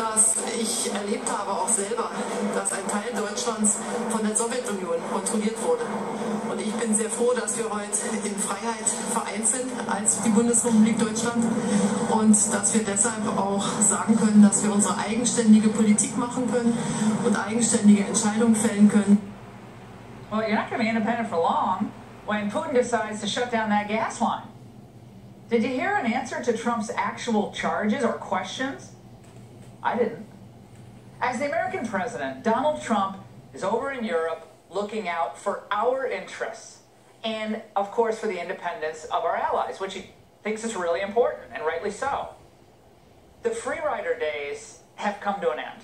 dass ich erlebt habe auch selber, dass ein Teil Deutschlands von der Sowjetunion kontrolliert wurde. Und ich bin sehr froh, dass wir heute in Freiheit vereint sind als die Bundesrepublik Deutschland und dass wir deshalb auch sagen können, dass wir unsere eigenständige Politik machen können und eigenständige Entscheidungen fällen können. Well, you're not going to be independent for long when Putin decides to shut down that gas line. Did you hear an answer to Trump's actual charges or questions? I didn't. As the American president, Donald Trump is over in Europe looking out for our interests and, of course, for the independence of our allies, which he thinks is really important, and rightly so. The free rider days have come to an end.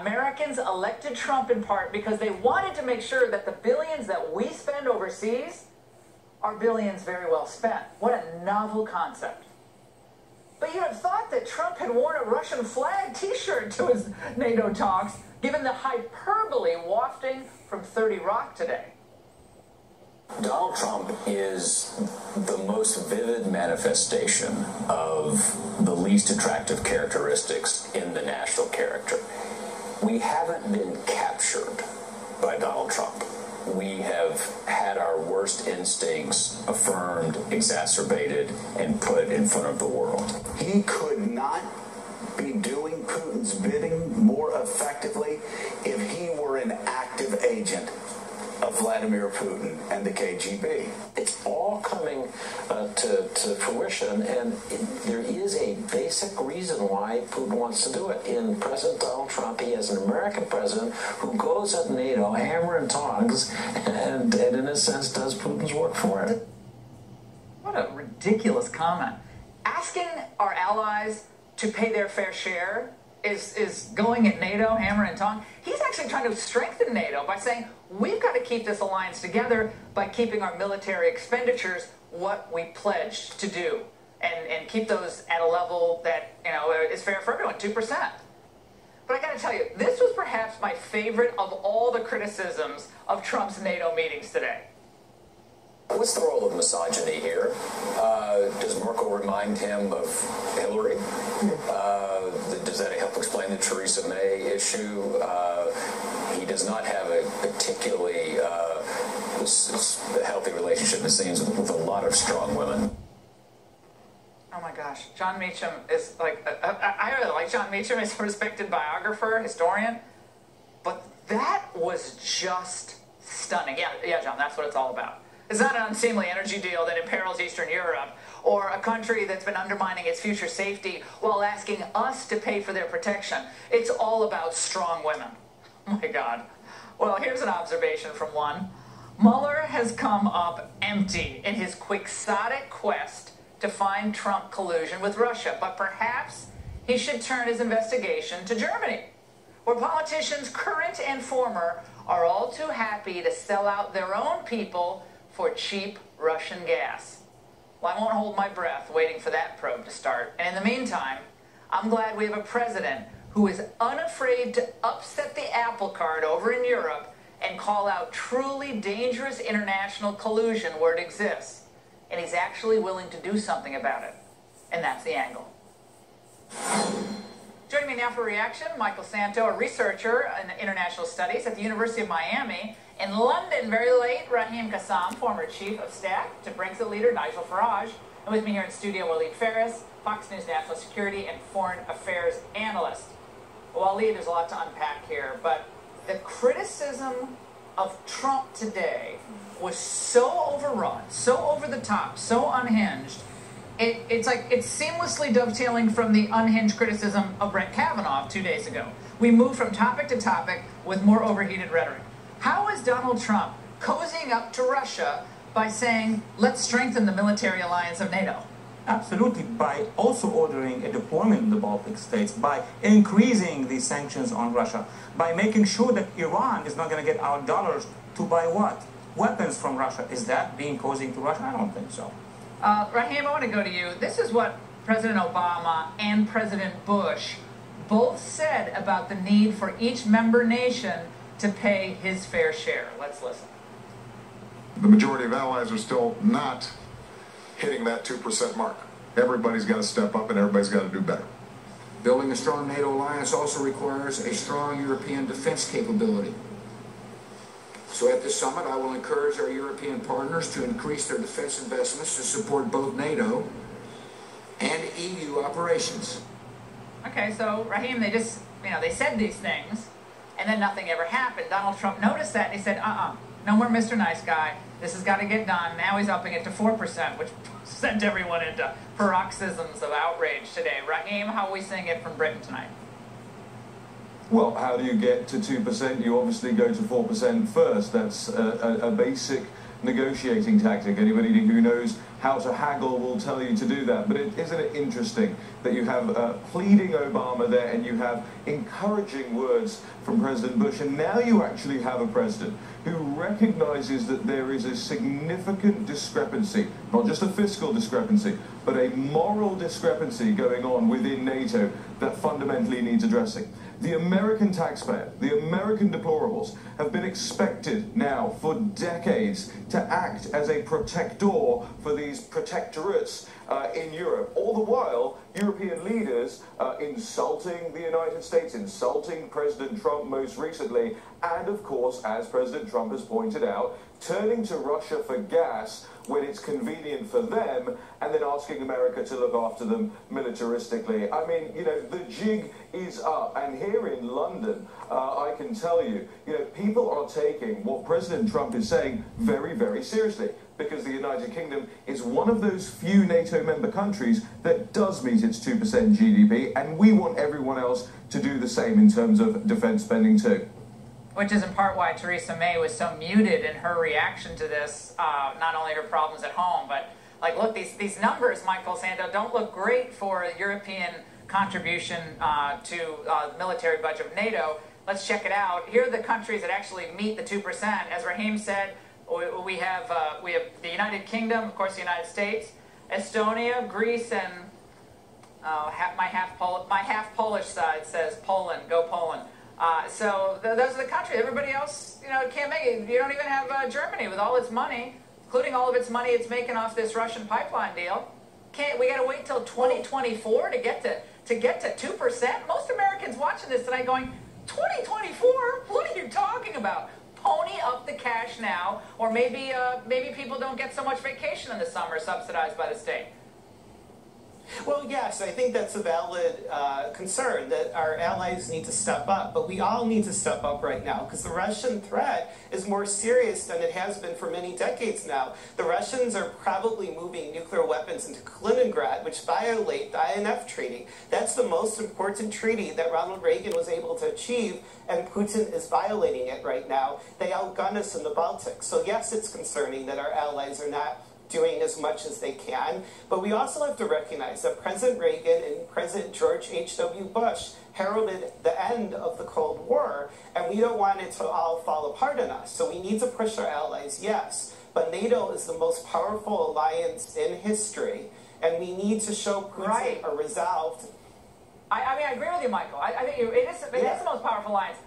Americans elected Trump in part because they wanted to make sure that the billions that we spend overseas are billions very well spent. What a novel concept. But you'd have thought that Trump had worn a Russian flag t-shirt to his NATO talks, given the hyperbole wafting from 30 Rock today. Donald Trump is the most vivid manifestation of the least attractive characteristics in the national character. We haven't been captured by Donald Trump. We have had our worst instincts affirmed, exacerbated, and put in front of the world. He could not be doing Putin's bidding more effectively if he were an active agent of Vladimir Putin and the KGB. It's all coming uh, to, to fruition, and it, there is a basic reason why Putin wants to do it. In President Donald Trump, he has an American president who goes at NATO, hammer and tongs, and, and in a sense does Putin's work for it. What a ridiculous comment. Asking our allies to pay their fair share is, is going at NATO, hammer and tongs. He's actually trying to strengthen NATO by saying, we've got to keep this alliance together by keeping our military expenditures what we pledged to do and, and keep those at a level that, you know, is fair for everyone, 2%. But I got to tell you, this was perhaps my favorite of all the criticisms of Trump's NATO meetings today. What's the role of misogyny here? Uh, does Merkel remind him of Hillary? Uh, does that help explain the Theresa May issue? Uh, he does not have a particularly uh, healthy relationship, it seems, with, a lot of strong women. Oh my gosh, Jon Meacham is like, I really like Jon Meacham. He's a respected biographer, historian. But that was just stunning. Yeah, yeah, John, that's what it's all about. It's not an unseemly energy deal that imperils Eastern Europe or a country that's been undermining its future safety while asking us to pay for their protection. It's all about strong women. My God. Well, here's an observation from one. Mueller has come up empty in his quixotic quest to find Trump collusion with Russia, but perhaps he should turn his investigation to Germany, where politicians, current and former, are all too happy to sell out their own people for cheap Russian gas. Well, I won't hold my breath waiting for that probe to start. And in the meantime, I'm glad we have a president who is unafraid to upset the apple cart over in Europe and call out truly dangerous international collusion where it exists. And he's actually willing to do something about it. And that's the angle. Joining me now for reaction, Michael Santo, a researcher in international studies at the University of Miami. In London, very late, Raheem Kassam, former chief of staff to Brexit leader Nigel Farage. And with me here in studio, Walid Phares, Fox News national security and foreign affairs analyst. Walid, there's a lot to unpack here, but the criticism of Trump today was so overrun, so over the top, so unhinged. It, it's like it's seamlessly dovetailing from the unhinged criticism of Brett Kavanaugh two days ago. We move from topic to topic with more overheated rhetoric. How is Donald Trump cozying up to Russia by saying, let's strengthen the military alliance of NATO? Absolutely, by also ordering a deployment in the Baltic states, by increasing the sanctions on Russia, by making sure that Iran is not going to get our dollars to buy what? Weapons from Russia. Is that being cozy to Russia? I don't think so. Uh, Raheem, I want to go to you. This is what President Obama and President Bush both said about the need for each member nation to pay his fair share. Let's listen. The majority of allies are still not hitting that 2% mark. Everybody's got to step up and everybody's got to do better. Building a strong NATO alliance also requires a strong European defense capability. So at this summit, I will encourage our European partners to increase their defense investments to support both NATO and EU operations. Okay, so Raheem, they just, you know, they said these things, and then nothing ever happened. Donald Trump noticed that, and he said, uh-uh, no more Mr. Nice Guy. This has got to get done. Now he's upping it to 4%, which sent everyone into paroxysms of outrage today. Raheem, how are we seeing it from Britain tonight? Well, how do you get to 2%? You obviously go to 4% first. That's a, a, a basic negotiating tactic. Anybody who knows how to haggle will tell you to do that. But is not it interesting that you have uh, pleading Obama there and you have encouraging words from President Bush, and now you actually have a president who recognizes that there is a significant discrepancy, not just a fiscal discrepancy, but a moral discrepancy going on within NATO that fundamentally needs addressing. The American taxpayer, the American deplorables, have been expected now for decades to act as a protector for these protectorates uh, in Europe. All the while, European leaders uh, insulting the United States, insulting President Trump most recently, and of course, as President Trump has pointed out, turning to Russia for gas when it's convenient for them, and then asking America to look after them militaristically. I mean, you know, the jig is up. And here in London, uh, I can tell you, you know, people are taking what President Trump is saying very, very seriously because the United Kingdom is one of those few NATO member countries that does meet its 2% GDP, and we want everyone else to do the same in terms of defense spending too which is in part why Theresa May was so muted in her reaction to this, uh, not only her problems at home, but like, look, these, these numbers, Michael Sando, don't look great for a European contribution uh, to uh, military budget of NATO. Let's check it out. Here are the countries that actually meet the 2%. As Raheem said, we have, uh, we have the United Kingdom, of course, the United States, Estonia, Greece, and uh, my, half Pol my half Polish side says Poland, go Poland. Uh, so th those are the countries. Everybody else, you know, can't make it. You don't even have uh, Germany with all its money, including all of its money it's making off this Russian pipeline deal. Can't we got to wait till 2024 to get to to get to two percent? Most Americans watching this tonight going, 2024? What are you talking about? Pony up the cash now, or maybe uh, maybe people don't get so much vacation in the summer subsidized by the state. Well, yes, I think that's a valid uh, concern that our allies need to step up, but we all need to step up right now because the Russian threat is more serious than it has been for many decades now. The Russians are probably moving nuclear weapons into Kaliningrad, which violate the INF Treaty. That's the most important treaty that Ronald Reagan was able to achieve, and Putin is violating it right now. They outgun us in the Baltic. So yes, it's concerning that our allies are not doing as much as they can. But we also have to recognize that President Reagan and President George H.W. Bush heralded the end of the Cold War, and we don't want it to all fall apart on us. So we need to push our allies, yes. But NATO is the most powerful alliance in history, and we need to show Putin right. a resolved. I, I, mean, I agree with you, Michael. I, I think it is, it yeah. is the most powerful alliance.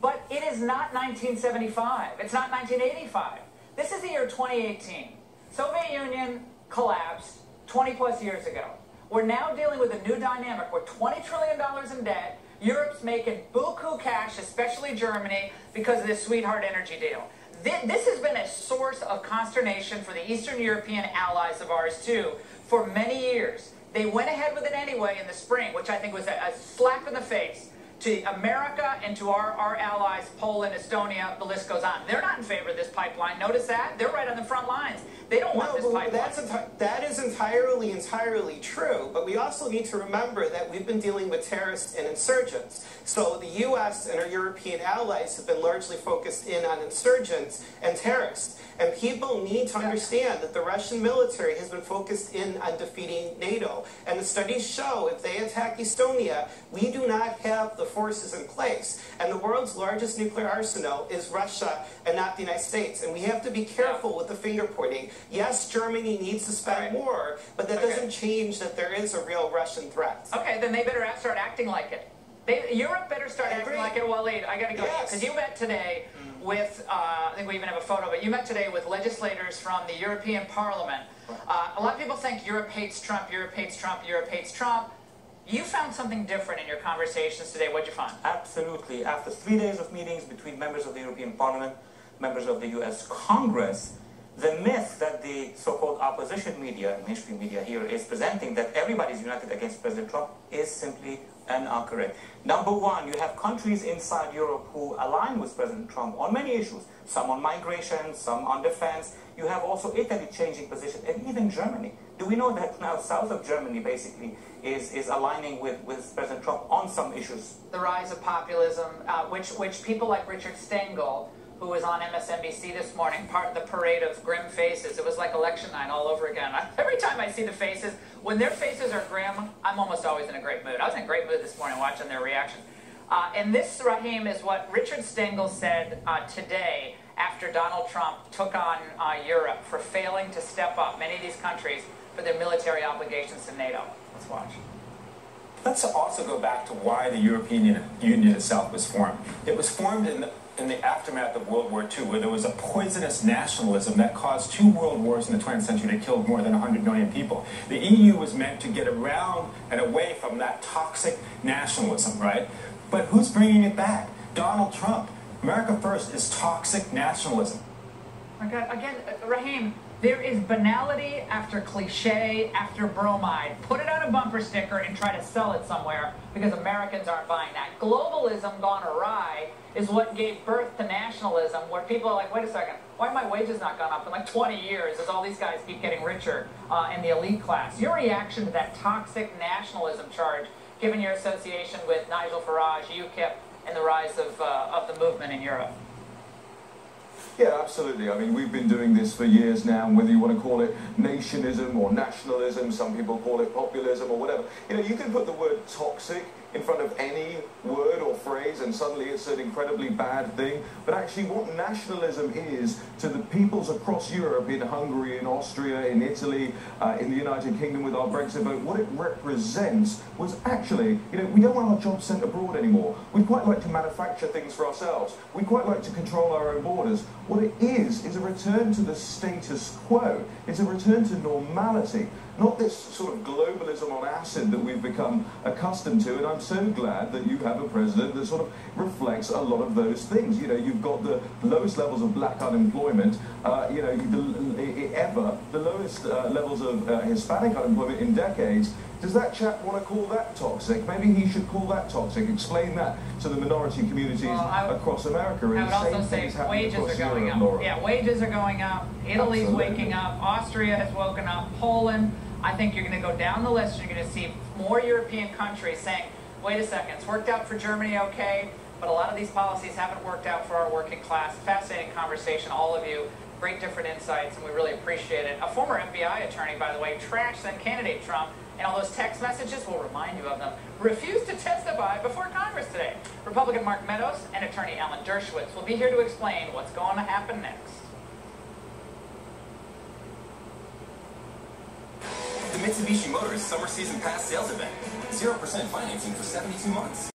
But it is not 1975. It's not 1985. This is the year 2018. Soviet Union collapsed 20 plus years ago. We're now dealing with a new dynamic. We're $20 trillion in debt. Europe's making buku cash, especially Germany, because of this sweetheart energy deal. This has been a source of consternation for the Eastern European allies of ours, too, for many years. They went ahead with it anyway in the spring, which I think was a, a slap in the face to America and to our, our allies, Poland, Estonia, the list goes on. They're not in favor of this pipeline. Notice that? They're right on the front lines. They don't want no, this pipeline. That's that is entirely, entirely true. But we also need to remember that we've been dealing with terrorists and insurgents. So the U.S. and our European allies have been largely focused in on insurgents and terrorists. And people need to understand that the Russian military has been focused in on defeating NATO. And the studies show if they attack Estonia, we do not have the forces in place. And the world's largest nuclear arsenal is Russia and not the United States. And we have to be careful with the finger pointing. Yes, Germany needs to spend right. more, but that okay. doesn't change that there is a real Russian threat. Okay, then they better start acting like it. They, Europe better start acting like it. Walid, I got to go because yes. you met today with, uh, I think we even have a photo, but you met today with legislators from the European Parliament. Uh, a lot of people think Europe hates Trump, Europe hates Trump, Europe hates Trump. You found something different in your conversations today. What'd you find? Absolutely. After three days of meetings between members of the European Parliament, members of the US Congress, the myth that the so-called opposition media, mainstream media here, is presenting that everybody's united against President Trump is simply inaccurate. Number one, you have countries inside Europe who align with President Trump on many issues, some on migration, some on defense. You have also Italy changing position, and even Germany. Do we know that now south of Germany basically is, is aligning with, with President Trump on some issues? The rise of populism, uh, which, which people like Richard Stengel, who was on MSNBC this morning, part of the parade of grim faces. It was like election night all over again. I, every time I see the faces, when their faces are grim, I'm almost always in a great mood. I was in a great mood this morning watching their reaction. Uh, and this, Raheem, is what Richard Stengel said uh, today after Donald Trump took on uh, Europe for failing to step up, many of these countries, for their military obligations to NATO. Let's watch. Let's also go back to why the European Union itself was formed. It was formed in the in the aftermath of World War II, where there was a poisonous nationalism that caused two world wars in the 20th century that killed more than 100 million people. The EU was meant to get around and away from that toxic nationalism, right? But who's bringing it back? Donald Trump. America First is toxic nationalism. Okay, again, uh, Raheem, there is banality after cliche after bromide. Put it on a bumper sticker and try to sell it somewhere because Americans aren't buying that. Globalism gone awry is what gave birth to nationalism, where people are like, wait a second, why have my wages not gone up in like 20 years as all these guys keep getting richer uh, in the elite class? Your reaction to that toxic nationalism charge, given your association with Nigel Farage, UKIP, and the rise of, uh, of the movement in Europe? Yeah, absolutely. I mean, we've been doing this for years now, and whether you want to call it nationism or nationalism, some people call it populism or whatever. You know, you can put the word toxic in front of any word or phrase and suddenly it's an incredibly bad thing. But actually what nationalism is to the peoples across Europe, in Hungary, in Austria, in Italy, uh, in the United Kingdom with our Brexit vote, what it represents was actually, you know, we don't want our jobs sent abroad anymore. We'd quite like to manufacture things for ourselves. We'd quite like to control our own borders. What it is, is a return to the status quo. It's a return to normality. Not this sort of globalism on acid that we've become accustomed to, and I'm so glad that you have a president that sort of reflects a lot of those things. You know, you've got the lowest levels of black unemployment, uh, you know, the, ever, the lowest uh, levels of uh, Hispanic unemployment in decades. Does that chap want to call that toxic? Maybe he should call that toxic. Explain that to the minority communities well, would, across America. And I would also say wages are going Europe, up. Laura. Yeah, wages are going up. Italy's Absolutely. waking up. Austria has woken up. Poland. I think you're going to go down the list and you're going to see more European countries saying, wait a second, it's worked out for Germany okay, but a lot of these policies haven't worked out for our working class. Fascinating conversation, all of you. Great different insights, and we really appreciate it. A former FBI attorney, by the way, trashed then candidate Trump, and all those text messages will remind you of them, refused to testify before Congress today. Republican Mark Meadows and attorney Alan Dershowitz will be here to explain what's going to happen next. The Mitsubishi Motors Summer Season Pass Sales Event. 0% financing for 72 months.